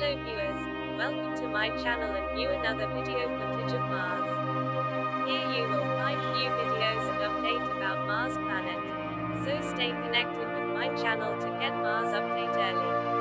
Hello viewers, welcome to my channel and view another video footage of Mars. Here you will find new videos and update about Mars planet. So stay connected with my channel to get Mars update early.